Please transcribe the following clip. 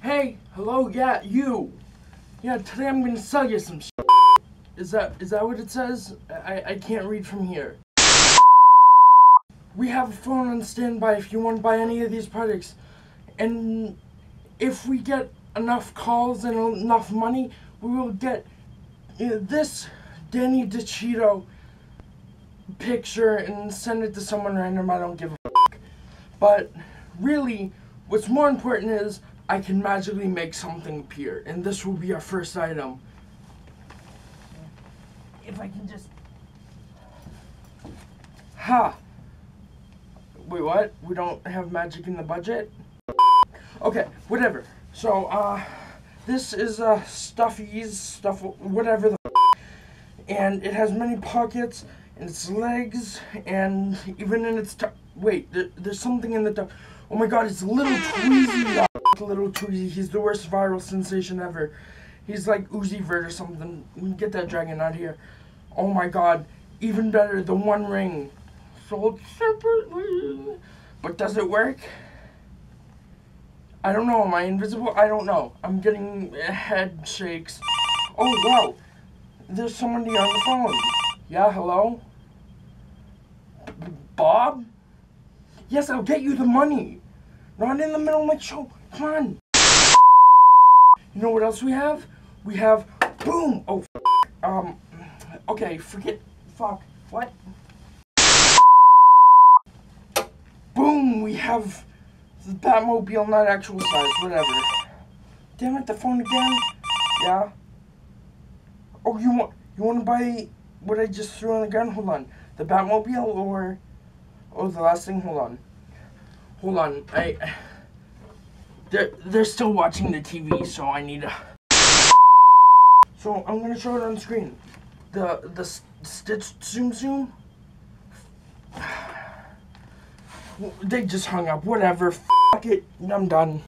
Hey, hello, yeah, you. Yeah, today I'm gonna sell you some. Is that is that what it says? I I can't read from here. We have a phone on standby if you want to buy any of these products, and if we get enough calls and enough money, we will get uh, this Danny DeVito picture and send it to someone random. I don't give a fuck. But really, what's more important is I can magically make something appear, and this will be our first item. If I can just. Ha! Wait, what? We don't have magic in the budget? Okay, whatever. So, uh, this is, uh, Stuffy's stuff, whatever the and it has many pockets and its legs and even in its. Wait, there, there's something in the top. Oh my god, it's little Tweezy. little Tweezy. He's the worst viral sensation ever. He's like Uzi Vert or something. Get that dragon out here. Oh my god, even better, the One Ring. Sold separately. But does it work? I don't know. Am I invisible? I don't know. I'm getting head shakes. Oh, wow. There's somebody on the phone. Yeah, hello? B Bob? Yes, I'll get you the money. Not in the middle of my show. Come on. You know what else we have? We have boom. Oh, um. Okay, forget. Fuck. What? Boom. We have the Batmobile, not actual size. Whatever. Damn it, the phone again. Yeah. Oh, you want you want to buy what I just threw on the ground? Hold on. The Batmobile or oh the last thing? Hold on. Hold on. I they're they're still watching the TV, so I need to. So I'm gonna show it on screen. The the Stitch Zoom Zoom. They just hung up. Whatever. Fuck it. I'm done.